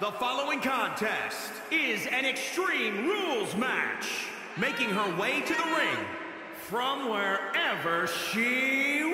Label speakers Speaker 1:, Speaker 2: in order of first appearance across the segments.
Speaker 1: The following contest is an Extreme Rules match. Making her way to the ring from wherever she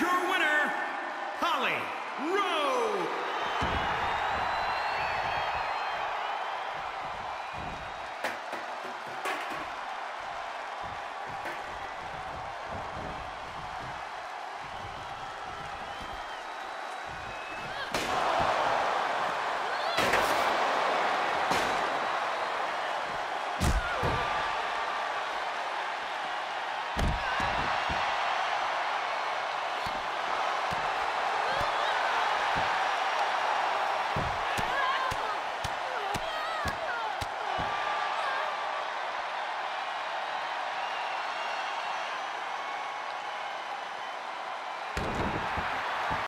Speaker 1: your winner, Holly Rowe